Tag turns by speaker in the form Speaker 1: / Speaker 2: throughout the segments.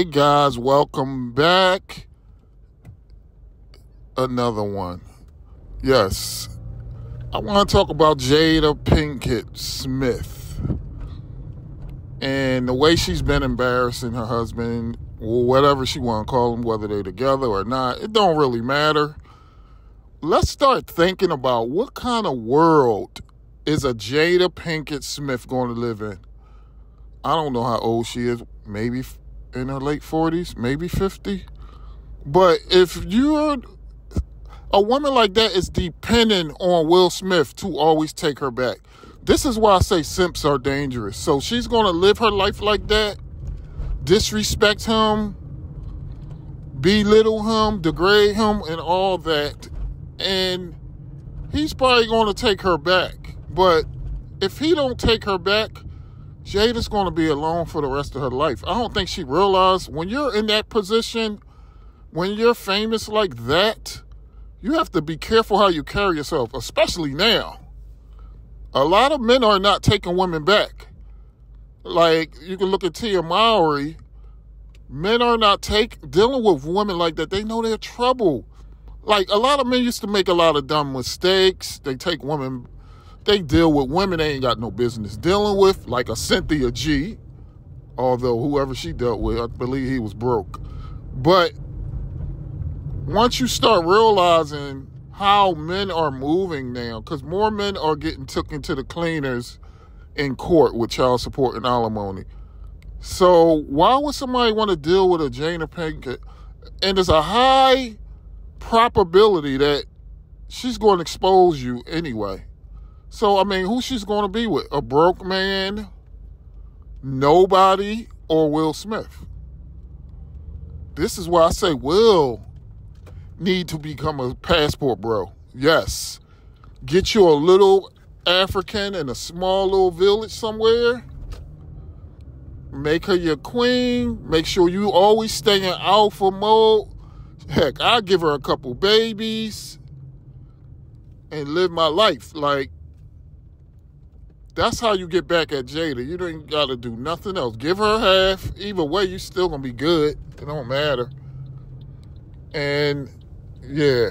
Speaker 1: Hey guys, welcome back. Another one. Yes, I want to talk about Jada Pinkett Smith and the way she's been embarrassing her husband, whatever she want to call him, whether they're together or not. It don't really matter. Let's start thinking about what kind of world is a Jada Pinkett Smith going to live in. I don't know how old she is. Maybe in her late 40s, maybe 50. But if you're a woman like that is dependent on Will Smith to always take her back. This is why I say simps are dangerous. So she's going to live her life like that, disrespect him, belittle him, degrade him, and all that. And he's probably going to take her back. But if he don't take her back, Jada's going to be alone for the rest of her life. I don't think she realized when you're in that position, when you're famous like that, you have to be careful how you carry yourself, especially now. A lot of men are not taking women back. Like you can look at Tia Mowry. Men are not take dealing with women like that. They know they're trouble. Like a lot of men used to make a lot of dumb mistakes. They take women they deal with women they ain't got no business dealing with, like a Cynthia G. Although whoever she dealt with, I believe he was broke. But once you start realizing how men are moving now, because more men are getting took into the cleaners in court with child support and alimony. So why would somebody want to deal with a Jada Pinkett? And there's a high probability that she's going to expose you anyway. So, I mean, who she's going to be with? A broke man, nobody, or Will Smith? This is why I say Will need to become a passport bro. Yes. Get you a little African in a small little village somewhere. Make her your queen. Make sure you always stay in alpha mode. Heck, I'll give her a couple babies and live my life. Like, that's how you get back at Jada. You didn't got to do nothing else. Give her half. Either way, you still gonna be good. It don't matter. And yeah,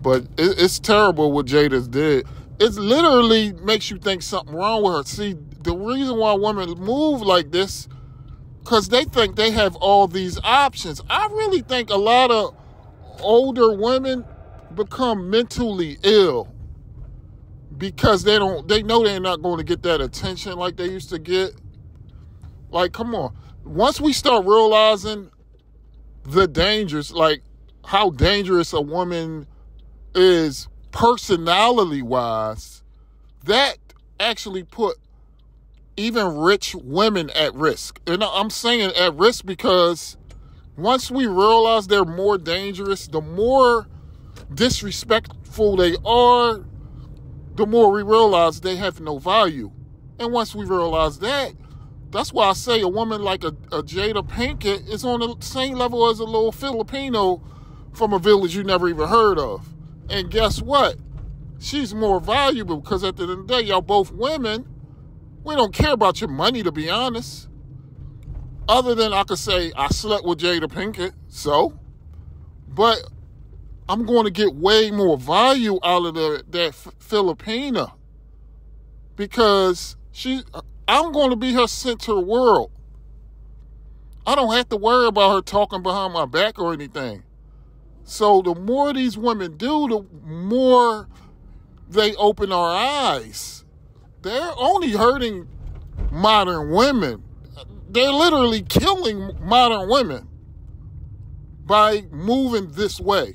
Speaker 1: but it, it's terrible what Jada's did. It literally makes you think something wrong with her. See, the reason why women move like this, because they think they have all these options. I really think a lot of older women become mentally ill because they don't they know they're not going to get that attention like they used to get. Like come on. Once we start realizing the dangers like how dangerous a woman is personality wise that actually put even rich women at risk. And i'm saying at risk because once we realize they're more dangerous the more disrespectful they are the more we realize they have no value. And once we realize that, that's why I say a woman like a, a Jada Pinkett is on the same level as a little Filipino from a village you never even heard of. And guess what? She's more valuable because at the end of the day, y'all both women. We don't care about your money, to be honest. Other than I could say I slept with Jada Pinkett, so. But I'm going to get way more value out of the, that Filipina because she, I'm going to be her center world. I don't have to worry about her talking behind my back or anything. So the more these women do, the more they open our eyes. They're only hurting modern women. They're literally killing modern women by moving this way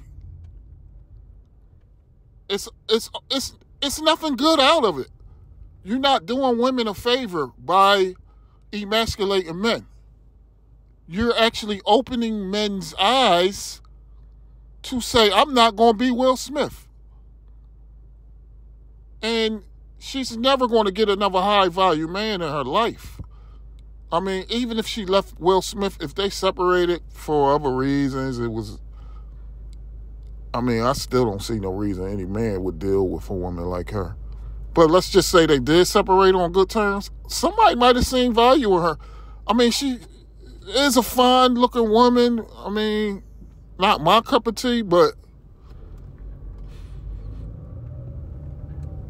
Speaker 1: it's it's it's it's nothing good out of it. You're not doing women a favor by emasculating men. You're actually opening men's eyes to say, I'm not going to be Will Smith. And she's never going to get another high value man in her life. I mean, even if she left Will Smith, if they separated for other reasons, it was I mean, I still don't see no reason any man would deal with a woman like her. But let's just say they did separate on good terms. Somebody might have seen value in her. I mean, she is a fine looking woman. I mean, not my cup of tea, but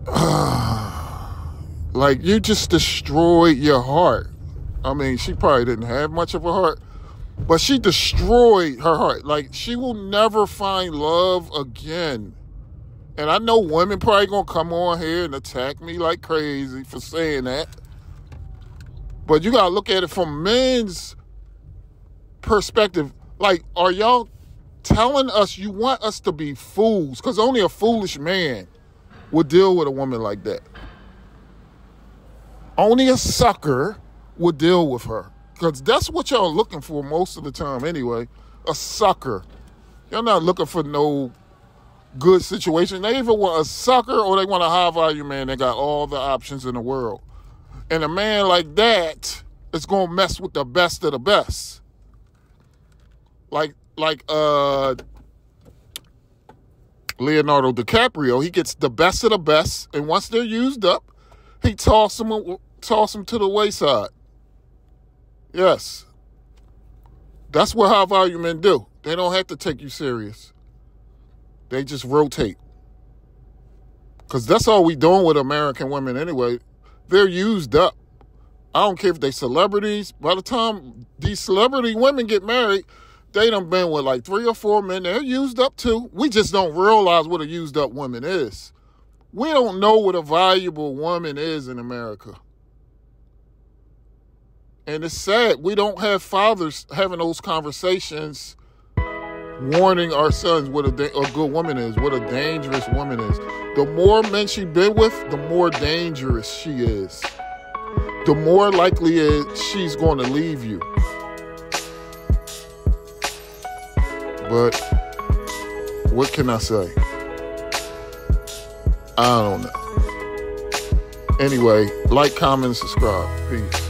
Speaker 1: like you just destroyed your heart. I mean, she probably didn't have much of a heart, but she destroyed her heart. Like she will never find love again. And I know women probably gonna come on here and attack me like crazy for saying that. But you gotta look at it from men's perspective. Like, are y'all telling us you want us to be fools? Because only a foolish man would deal with a woman like that. Only a sucker would deal with her. Because that's what y'all looking for most of the time anyway. A sucker. Y'all not looking for no good situation. They either want a sucker or they want a high value man that got all the options in the world. And a man like that is gonna mess with the best of the best. Like like uh Leonardo DiCaprio, he gets the best of the best, and once they're used up, he toss them toss them to the wayside. Yes. That's what high value men do. They don't have to take you serious. They just rotate. Cause that's all we doing with American women anyway. They're used up. I don't care if they celebrities. By the time these celebrity women get married, they done been with like three or four men. They're used up too. We just don't realize what a used up woman is. We don't know what a valuable woman is in America. And it's sad we don't have fathers having those conversations, warning our sons what a, da- a good woman is, what a dangerous woman is. The more men she been with, the more dangerous she is. The more likely is she's going to leave you. But what can I say? I don't know. Anyway, like, comment, subscribe. Peace.